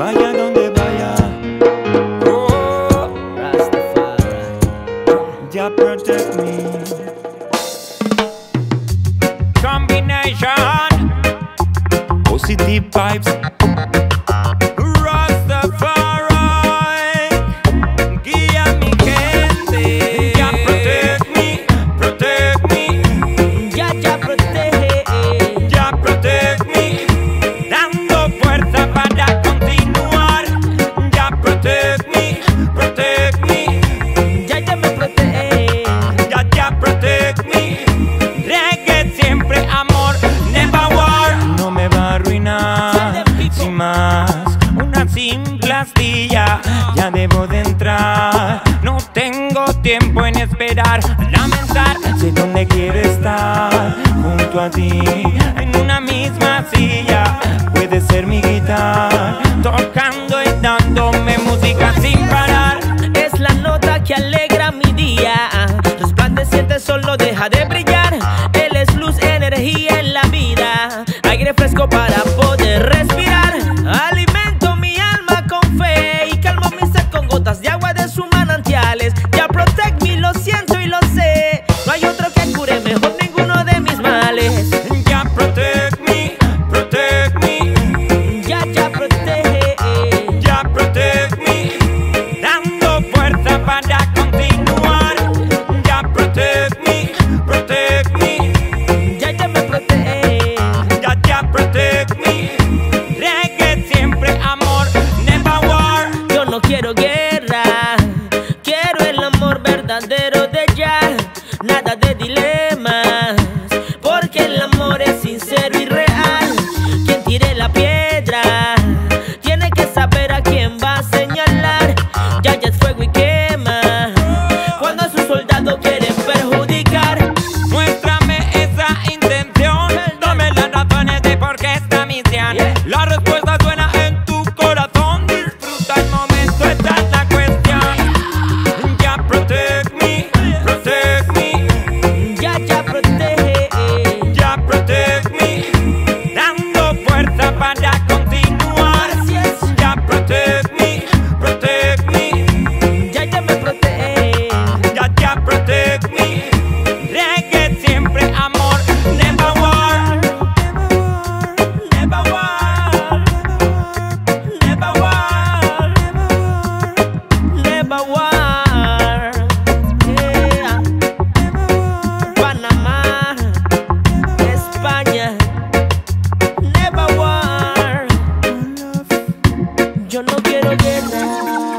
vaya donde vaya. Oh, ya protect me. Combination, positive vibes. Sin más. Una simple astilla, ya debo de entrar. No tengo tiempo en esperar, lamentar. Sé dónde quiero estar, junto a ti, en una misma silla. Puede ser mi guitarra, tocando y dándome música sin parar. Es la nota que alegra mi día. Resplandeciente solo deja de brillar. Verdadero de ya, nada de dilemas, porque el amor es sincero y real. Quien tire la piedra tiene que saber a quién va a señalar. Ya ya es fuego y quema cuando a su soldado quieren perjudicar. Muéstrame esa intención, dame las razones de por qué esta misión. La respuesta suena Never war. Yo no quiero guerra.